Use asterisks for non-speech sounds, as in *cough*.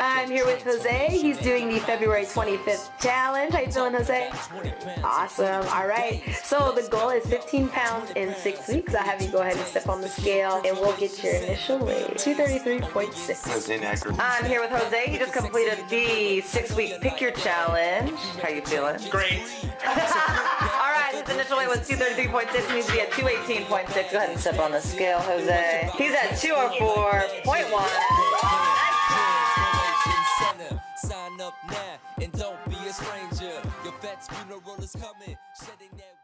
I'm here with Jose. He's doing the February 25th challenge. How you doing, Jose? Awesome. All right. So the goal is 15 pounds in six weeks. I'll have you go ahead and step on the scale, and we'll get your initial weight. 233.6. I'm here with Jose. He just completed the six-week pick your challenge. How you feeling? Great. *laughs* Was 233.6. Needs to be at 218.6. Go ahead and step on the scale, Jose. He's at 204.1. Sign up now and don't be a stranger. Your vet's funeral is coming. Shedding that